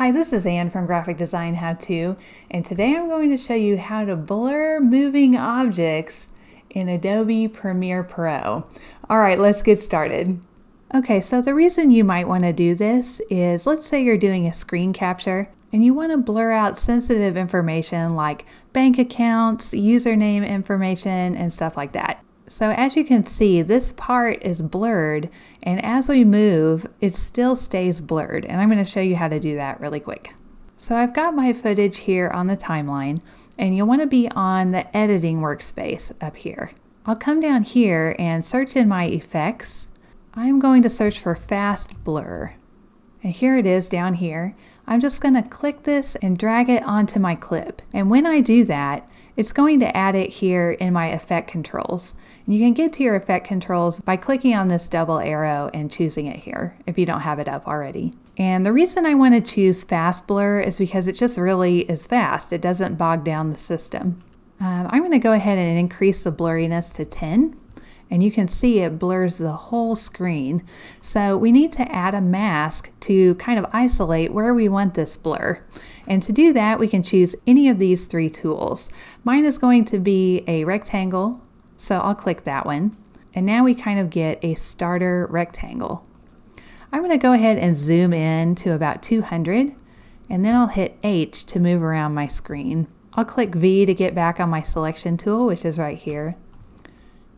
Hi, this is Ann from Graphic Design How To, and today I'm going to show you how to blur moving objects in Adobe Premiere Pro. All right, let's get started. Okay, so the reason you might want to do this is let's say you're doing a screen capture and you want to blur out sensitive information like bank accounts, username information, and stuff like that. So as you can see, this part is blurred, and as we move, it still stays blurred. And I'm going to show you how to do that really quick. So I've got my footage here on the timeline, and you'll want to be on the editing workspace up here. I'll come down here and search in my effects. I'm going to search for fast blur. And here it is down here. I'm just going to click this and drag it onto my clip. And when I do that, it's going to add it here in my effect controls. You can get to your effect controls by clicking on this double arrow and choosing it here if you don't have it up already. And the reason I want to choose fast blur is because it just really is fast. It doesn't bog down the system. Um, I'm going to go ahead and increase the blurriness to 10 and you can see it blurs the whole screen. So we need to add a mask to kind of isolate where we want this blur. And to do that, we can choose any of these three tools. Mine is going to be a rectangle, so I'll click that one. And now we kind of get a starter rectangle. I'm going to go ahead and zoom in to about 200, and then I'll hit H to move around my screen. I'll click V to get back on my selection tool, which is right here.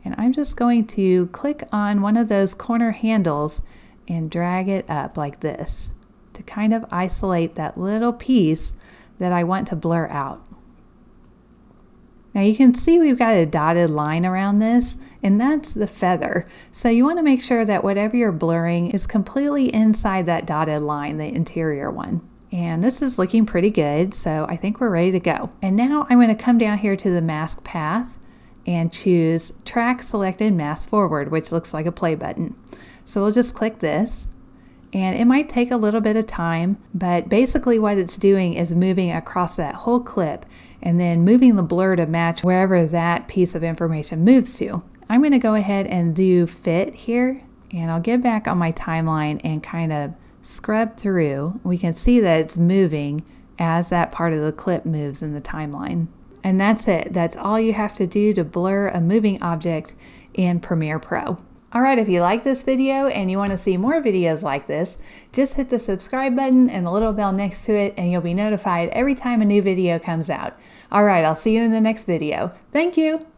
And I'm just going to click on one of those corner handles and drag it up like this to kind of isolate that little piece that I want to blur out. Now you can see we've got a dotted line around this and that's the feather. So you want to make sure that whatever you're blurring is completely inside that dotted line, the interior one. And this is looking pretty good, so I think we're ready to go. And now I'm going to come down here to the mask path and choose track selected mask forward, which looks like a play button. So we'll just click this and it might take a little bit of time, but basically what it's doing is moving across that whole clip and then moving the blur to match wherever that piece of information moves to. I'm going to go ahead and do fit here and I'll get back on my timeline and kind of scrub through. We can see that it's moving as that part of the clip moves in the timeline. And that's it. That's all you have to do to blur a moving object in Premiere Pro. Alright, if you like this video and you want to see more videos like this, just hit the subscribe button and the little bell next to it and you'll be notified every time a new video comes out. Alright, I'll see you in the next video. Thank you!